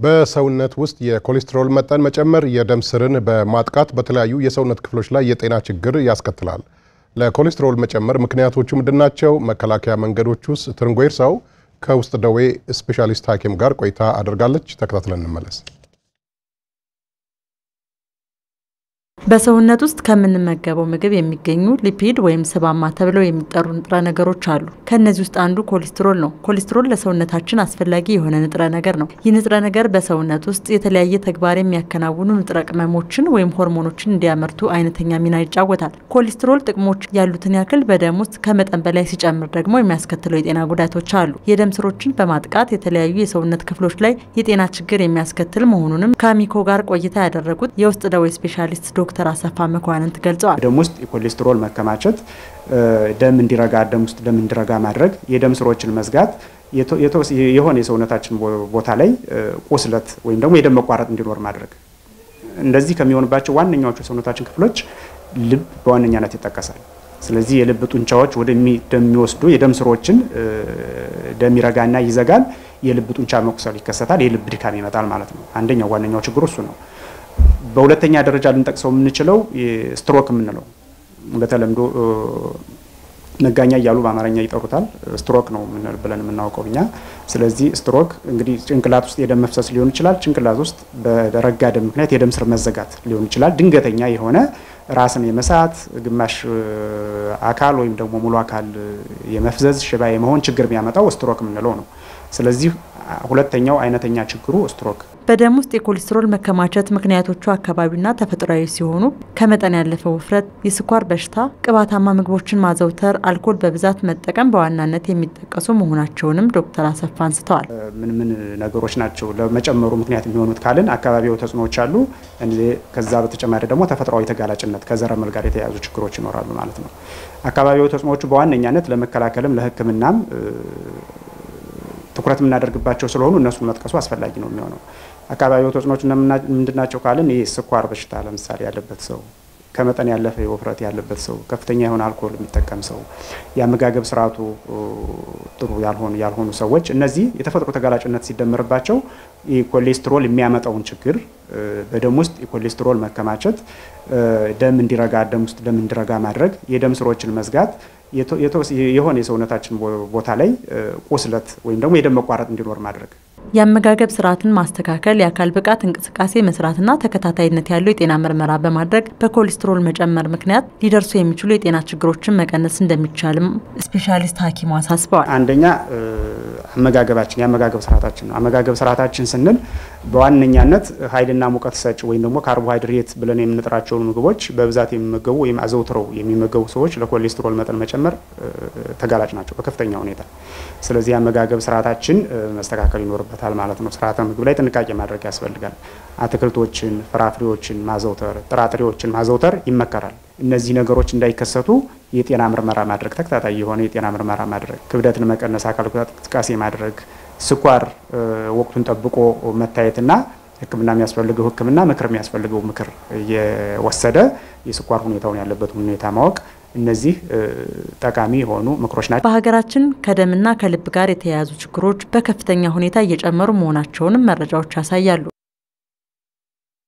በሰውነት ውስጥ የኮሌስትሮል መጠን መጨመር የደም ስርን በማጥቃት በተለያዩ የሰውነት ክፍሎች ላይ የጤና ችግር ያስከትላል። ለኮሌስትሮል መጨመር ምክንያቶቹ ምንድናቸው? መከላከያ መንገዶች ውስጥ ትርንጎ ይርሳው ከውስጥ ደዌ ስፔሻሊስት ሐኪም ጋር ቆይታ አድርጋለች። ተከታትለን እንመለስ። በሰውነት ውስጥ ከምንመገበው ምግብ የሚገኙ ሊፒድ ወይም ስባማ ተብለው የሚጠሩ ንጥረ ነገሮች አሉ። ከእነዚህ ውስጥ አንዱ ኮሌስትሮል ነው። ኮሌስትሮል ለሰውነታችን አስፈላጊ የሆነ ንጥረ ነገር ነው። ይህ ንጥረ ነገር በሰውነት ውስጥ የተለያየ ተግባር የሚያከናውኑ ንጥረ ቅመሞችን ወይም ሆርሞኖችን እንዲያመርቱ አይነተኛ ሚና ይጫወታል። ኮሌስትሮል ጥቅሞች ያሉትን ያክል በደም ውስጥ ከመጠን በላይ ሲጨምር ደግሞ የሚያስከትለው የጤና ጉዳቶች አሉ። የደም ስሮችን በማጥቃት የተለያዩ የሰውነት ክፍሎች ላይ የጤና ችግር የሚያስከትል መሆኑንም ከአሚኮ ጋር ቆይታ ያደረጉት የውስጥ ደዌ ስፔሻሊስት ዶክተር ዶክተር አሰፋ መኳንንት ገልጸዋል። ደም ውስጥ የኮሌስትሮል መከማቸት፣ ደም እንዲረጋ ደም ውስጥ ደም እንዲረጋ ማድረግ፣ የደም ስሮችን መዝጋት፣ የሆነ የሰውነታችን ቦታ ላይ ቁስለት ወይም ደግሞ የደም መቋረጥ እንዲኖር ማድረግ። እንደዚህ ከሚሆንባቸው ዋነኛዎቹ የሰውነታችን ክፍሎች ልብ በዋነኛነት ይጠቀሳል። ስለዚህ የልብ ጡንቻዎች ወደሚወስዱ የደም ስሮችን ደም ይረጋና ይዘጋል። የልብ ጡንቻ መቁሰል ይከሰታል። የልብ ድካም ይመጣል ማለት ነው። አንደኛው ዋነኛው ችግሩ እሱ ነው። በሁለተኛ ደረጃ ልንጠቅሰው የምንችለው ስትሮክ የምንለው በተለምዶ መጋኛ እያሉ በአማርኛ ይጠሩታል። ስትሮክ ነው ብለን የምናውቀው እኛ። ስለዚህ ስትሮክ እንግዲህ ጭንቅላት ውስጥ የደም መፍሰስ ሊሆን ይችላል። ጭንቅላት ውስጥ በረጋ ደም ምክንያት የደም ስር መዘጋት ሊሆን ይችላል። ድንገተኛ የሆነ ራስን የመሳት ግማሽ አካል ወይም ደግሞ ሙሉ አካል የመፍዘዝ ሽባ የመሆን ችግር የሚያመጣው ስትሮክ የምንለው ነው። ስለዚህ ሁለተኛው አይነተኛ ችግሩ ስትሮክ በደም ውስጥ የኮሌስትሮል መከማቸት ምክንያቶቹ አካባቢና ተፈጥሯዊ ሲሆኑ ከመጠን ያለፈ ውፍረት፣ የስኳር በሽታ፣ ቅባታማ ምግቦችን ማዘውተር፣ አልኮል በብዛት መጠቀም በዋናነት የሚጠቀሱ መሆናቸውንም ዶክተር አሰፋ አንስተዋል። ምን ምን ነገሮች ናቸው ለመጨመሩ ምክንያት የሚሆኑት ካልን አካባቢው ተጽዕኖዎች አሉ። ከዛ በተጨማሪ ደግሞ ተፈጥሯዊ ተጋላጭነት ከዘረመል ጋር የተያያዙ ችግሮች ይኖራሉ ማለት ነው። አካባቢው ተጽዕኖዎቹ በዋነኛነት ለመከላከልም ለሕክምናም ትኩረት የምናደርግባቸው ስለሆኑ እነሱን መጥቀሱ አስፈላጊ ነው የሚሆነው። አካባቢው ተጽዕኖች ምንድናቸው ካልን ይህ ስኳር በሽታ ለምሳሌ ያለበት ሰው፣ ከመጠን ያለፈ ውፍረት ያለበት ሰው፣ ከፍተኛ የሆነ አልኮል የሚጠቀም ሰው፣ የአመጋገብ ስርዓቱ ጥሩ ያልሆኑ ያልሆኑ ሰዎች እነዚህ የተፈጥሮ ተጋላጭነት ሲደመርባቸው ኮሌስትሮል የሚያመጣውን ችግር በደም ውስጥ የኮሌስትሮል መከማቸት፣ ደም እንዲረጋ ደም ውስጥ ደም እንዲረጋ ማድረግ፣ የደም ስሮችን መዝጋት የሆነ የሰውነታችን ቦታ ላይ ቁስለት ወይም ደግሞ የደም መቋረጥ እንዲኖር ማድረግ የአመጋገብ ስርዓትን ማስተካከል፣ የአካል ብቃት እንቅስቃሴ መስራትና ተከታታይነት ያለው የጤና ምርመራ በማድረግ በኮሌስትሮል መጨመር ምክንያት ሊደርሱ የሚችሉ የጤና ችግሮችን መቀነስ እንደሚቻልም ስፔሻሊስት ሐኪሙ አሳስበዋል። አንደኛ አመጋገባችን የአመጋገብ ስርዓታችን ነው። አመጋገብ ስርዓታችን ስንል በዋነኛነት ኃይልና ሙቀት ሰጭ ወይም ደግሞ ካርቦሃይድሬት ብለን የምንጠራቸውን ምግቦች በብዛት የሚመገቡ ወይም አዘውትረው የሚመገቡ ሰዎች ለኮሌስትሮል መጠን መጨመር ተጋላጭ ናቸው በከፍተኛ ሁኔታ። ስለዚህ የአመጋገብ ስርዓታችን መስተካከል ይኖርበታል ማለት ነው። ስርዓተ ምግብ ላይ ጥንቃቄ ማድረግ ያስፈልጋል። አትክልቶችን፣ ፍራፍሬዎችን ማዘውተር፣ ጥራጥሬዎችን ማዘውተር ይመከራል። እነዚህ ነገሮች እንዳይከሰቱ የጤና ምርመራ ማድረግ፣ ተከታታይ የሆነ የጤና ምርመራ ማድረግ፣ ክብደትን መቀነስ፣ አካል ብቃት እንቅስቃሴ ማድረግ፣ ስኳር ወቅቱን ጠብቆ መታየትና ሕክምና የሚያስፈልገው ሕክምና ምክር የሚያስፈልገው ምክር እየወሰደ የስኳር ሁኔታውን ያለበት ሁኔታ ማወቅ እነዚህ ጠቃሚ የሆኑ ምክሮች ናቸው። በሀገራችን ከደምና ከልብ ጋር የተያያዙ ችግሮች በከፍተኛ ሁኔታ እየጨመሩ መሆናቸውንም መረጃዎች ያሳያሉ።